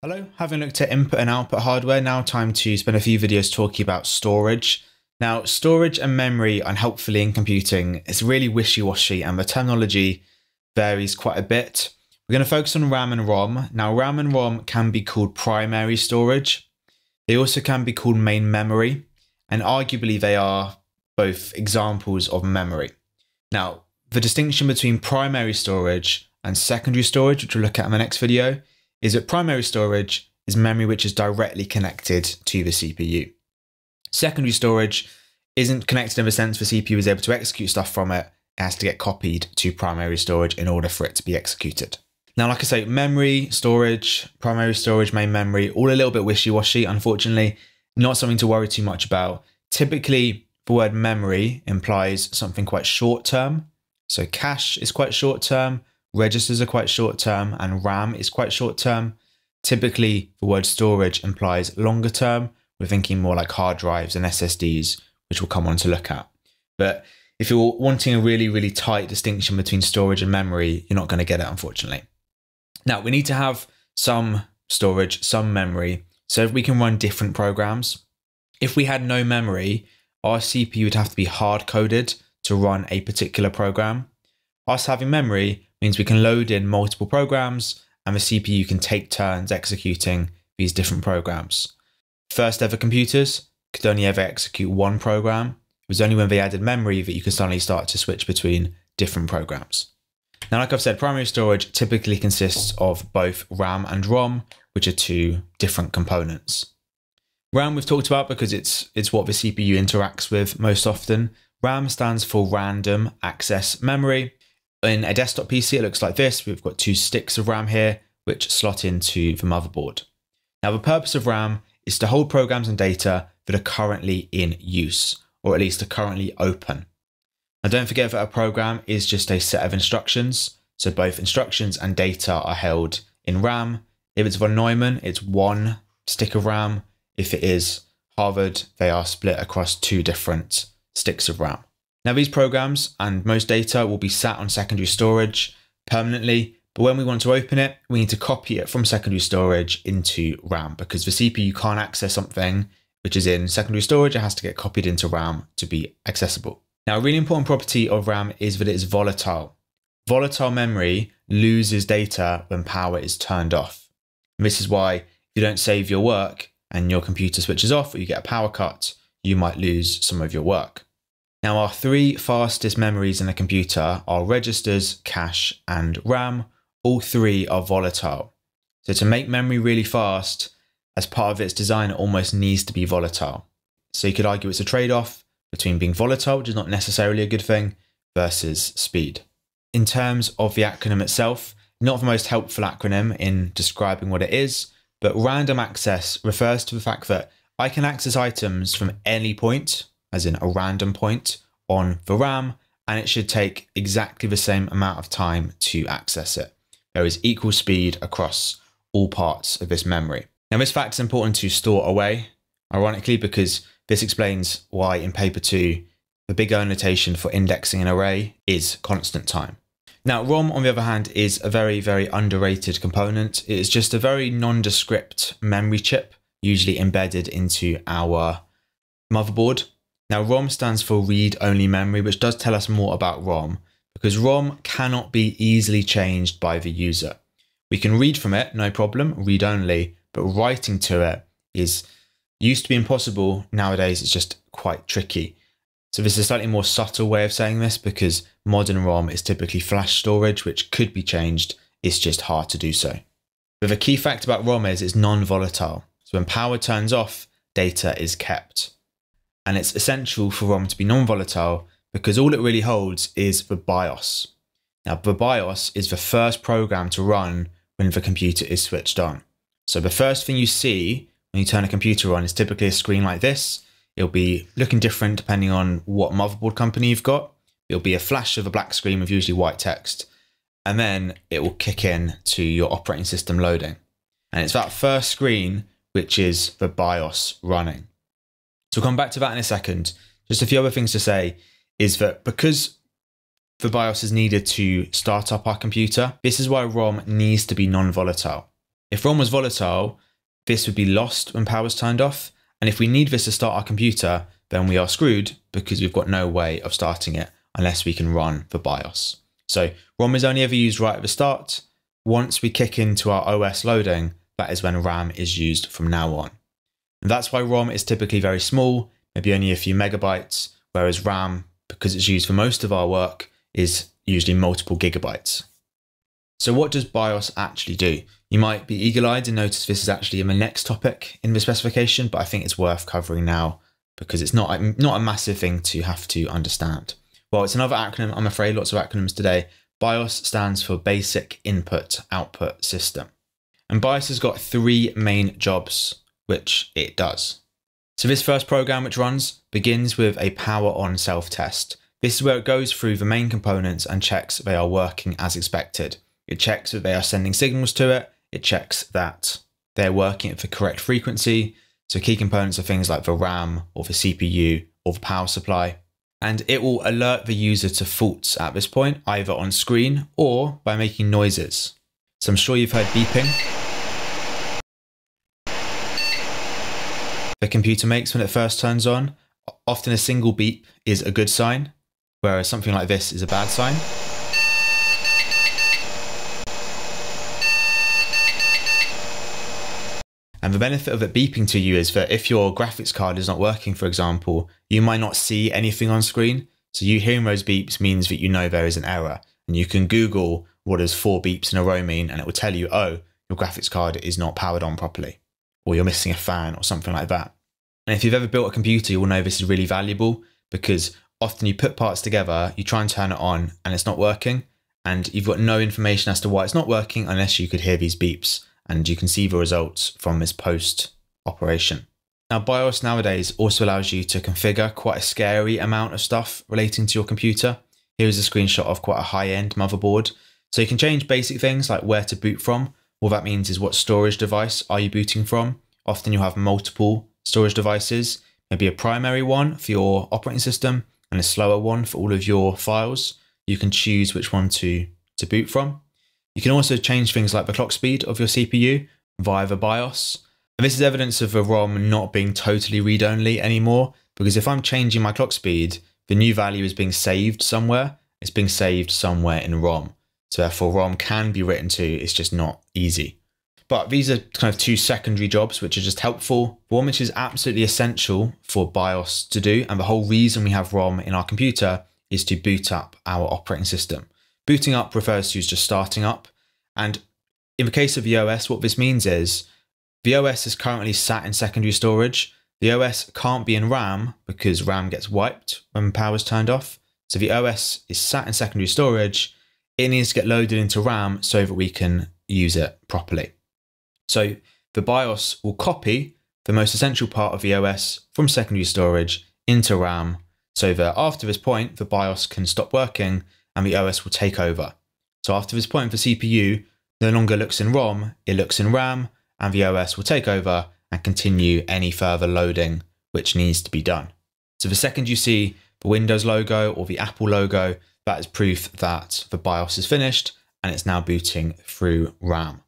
Hello, having looked at input and output hardware, now time to spend a few videos talking about storage. Now, storage and memory, unhelpfully in computing, is really wishy-washy and the terminology varies quite a bit. We're going to focus on RAM and ROM. Now, RAM and ROM can be called primary storage. They also can be called main memory, and arguably they are both examples of memory. Now, the distinction between primary storage and secondary storage, which we'll look at in the next video, is that primary storage is memory which is directly connected to the CPU. Secondary storage isn't connected in the sense the CPU is able to execute stuff from it. It has to get copied to primary storage in order for it to be executed. Now, like I say, memory, storage, primary storage, main memory, all a little bit wishy-washy, unfortunately. Not something to worry too much about. Typically, the word memory implies something quite short term. So cache is quite short term, registers are quite short term, and RAM is quite short term. Typically, the word storage implies longer term. We're thinking more like hard drives and SSDs, which we'll come on to look at. But if you're wanting a really, really tight distinction between storage and memory, you're not going to get it, unfortunately. Now, we need to have some storage, some memory, so we can run different programs. If we had no memory, our CPU would have to be hard coded to run a particular program. Us having memory means we can load in multiple programs and the CPU can take turns executing these different programs. First ever computers could only ever execute one program. It was only when they added memory that you could suddenly start to switch between different programs. Now, like I've said, primary storage typically consists of both RAM and ROM, which are two different components. RAM we've talked about because it's it's what the CPU interacts with most often. RAM stands for random access memory, in a desktop PC, it looks like this. We've got two sticks of RAM here, which slot into the motherboard. Now, the purpose of RAM is to hold programs and data that are currently in use, or at least are currently open. Now, don't forget that a program is just a set of instructions. So both instructions and data are held in RAM. If it's von Neumann, it's one stick of RAM. If it is Harvard, they are split across two different sticks of RAM. Now these programs and most data will be sat on secondary storage permanently, but when we want to open it, we need to copy it from secondary storage into RAM because the CPU can't access something which is in secondary storage, it has to get copied into RAM to be accessible. Now, a really important property of RAM is that it is volatile. Volatile memory loses data when power is turned off. And this is why if you don't save your work and your computer switches off or you get a power cut, you might lose some of your work. Now, our three fastest memories in a computer are registers, cache, and RAM. All three are volatile. So to make memory really fast, as part of its design, it almost needs to be volatile. So you could argue it's a trade-off between being volatile, which is not necessarily a good thing, versus speed. In terms of the acronym itself, not the most helpful acronym in describing what it is, but random access refers to the fact that I can access items from any point as in a random point on the RAM, and it should take exactly the same amount of time to access it. There is equal speed across all parts of this memory. Now, this fact is important to store away, ironically, because this explains why in paper two, the big O notation for indexing an array is constant time. Now, ROM, on the other hand, is a very, very underrated component. It is just a very nondescript memory chip, usually embedded into our motherboard. Now, ROM stands for read only memory, which does tell us more about ROM because ROM cannot be easily changed by the user. We can read from it, no problem, read only, but writing to it is used to be impossible. Nowadays, it's just quite tricky. So this is a slightly more subtle way of saying this because modern ROM is typically flash storage, which could be changed. It's just hard to do so. But the key fact about ROM is it's non-volatile. So when power turns off, data is kept and it's essential for ROM to be non-volatile because all it really holds is the BIOS. Now, the BIOS is the first program to run when the computer is switched on. So the first thing you see when you turn a computer on is typically a screen like this. It'll be looking different depending on what motherboard company you've got. It'll be a flash of a black screen with usually white text. And then it will kick in to your operating system loading. And it's that first screen which is the BIOS running. So we'll come back to that in a second. Just a few other things to say is that because the BIOS is needed to start up our computer, this is why ROM needs to be non-volatile. If ROM was volatile, this would be lost when power is turned off. And if we need this to start our computer, then we are screwed because we've got no way of starting it unless we can run the BIOS. So ROM is only ever used right at the start. Once we kick into our OS loading, that is when RAM is used from now on. And that's why ROM is typically very small, maybe only a few megabytes, whereas RAM, because it's used for most of our work, is usually multiple gigabytes. So what does BIOS actually do? You might be eagle-eyed and notice this is actually in the next topic in the specification, but I think it's worth covering now because it's not, not a massive thing to have to understand. Well, it's another acronym, I'm afraid, lots of acronyms today. BIOS stands for Basic Input Output System. And BIOS has got three main jobs, which it does. So this first program which runs begins with a power on self-test. This is where it goes through the main components and checks they are working as expected. It checks that they are sending signals to it. It checks that they're working at the correct frequency. So key components are things like the RAM or the CPU or the power supply. And it will alert the user to faults at this point, either on screen or by making noises. So I'm sure you've heard beeping. The computer makes when it first turns on. Often a single beep is a good sign, whereas something like this is a bad sign. And the benefit of it beeping to you is that if your graphics card is not working, for example, you might not see anything on screen. So you hearing those beeps means that you know there is an error. And you can Google what does four beeps in a row mean, and it will tell you, oh, your graphics card is not powered on properly, or you're missing a fan or something like that. And if you've ever built a computer, you will know this is really valuable because often you put parts together, you try and turn it on, and it's not working. And you've got no information as to why it's not working unless you could hear these beeps and you can see the results from this post operation. Now, BIOS nowadays also allows you to configure quite a scary amount of stuff relating to your computer. Here is a screenshot of quite a high end motherboard. So you can change basic things like where to boot from. All that means is what storage device are you booting from. Often you'll have multiple storage devices, maybe a primary one for your operating system and a slower one for all of your files. You can choose which one to, to boot from. You can also change things like the clock speed of your CPU via the BIOS. And this is evidence of the ROM not being totally read-only anymore, because if I'm changing my clock speed, the new value is being saved somewhere. It's being saved somewhere in ROM. So therefore ROM can be written to, it's just not easy. But these are kind of two secondary jobs which are just helpful. One which is absolutely essential for BIOS to do, and the whole reason we have ROM in our computer is to boot up our operating system. Booting up refers to just starting up. And in the case of the OS, what this means is the OS is currently sat in secondary storage. The OS can't be in RAM because RAM gets wiped when power is turned off. So the OS is sat in secondary storage. It needs to get loaded into RAM so that we can use it properly. So the BIOS will copy the most essential part of the OS from secondary storage into RAM so that after this point, the BIOS can stop working and the OS will take over. So after this point, the CPU no longer looks in ROM, it looks in RAM, and the OS will take over and continue any further loading which needs to be done. So the second you see the Windows logo or the Apple logo, that is proof that the BIOS is finished and it's now booting through RAM.